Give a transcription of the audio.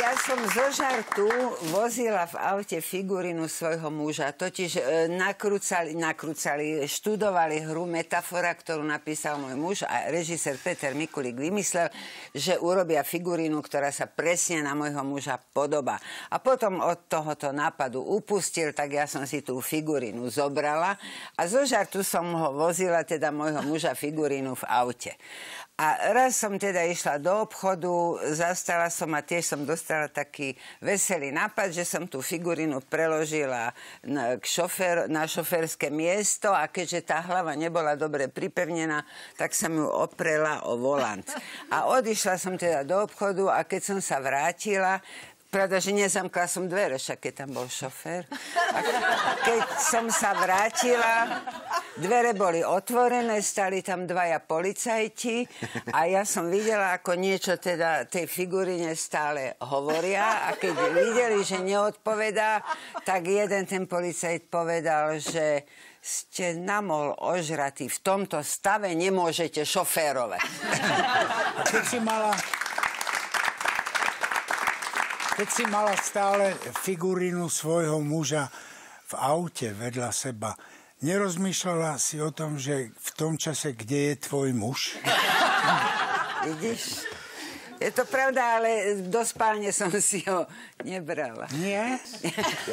ja som zo žartu vozila v aute figurinu svojho muža. Totiž e, nakrúcali, nakrúcali, študovali hru Metafora, ktorú napísal môj muž a režisér Peter Mikulík vymyslel, že urobia figurínu, ktorá sa presne na môjho muža podoba. A potom od tohoto nápadu upustil, tak ja som si tú figurínu zobrala a zo žartu som ho vozila, teda môjho muža figurínu v aute. A raz som teda išla do obchodu, zastala som a tiež som dostala taký veselý nápad, že som tú figurinu preložila na, k šofér, na šoférske miesto a keďže tá hlava nebola dobre pripevnená, tak som ju oprela o volant. A odišla som teda do obchodu a keď som sa vrátila, Pravda, že nezamkla som dvere, však keď tam bol šofér. A keď som sa vrátila, dvere boli otvorené, stali tam dvaja policajti a ja som videla, ako niečo teda tej figurine stále hovoria a keď videli, že neodpovedá, tak jeden ten policajt povedal, že ste namol ožratý, v tomto stave nemôžete šoférovať. Keď si mala keď si mala stále figurínu svojho muža v aute vedľa seba, nerozmýšľala si o tom, že v tom čase, kde je tvoj muž? Vidíš? Je to pravda, ale do spálne som si ho nebrala. Nie?